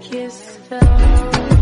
kiss fell.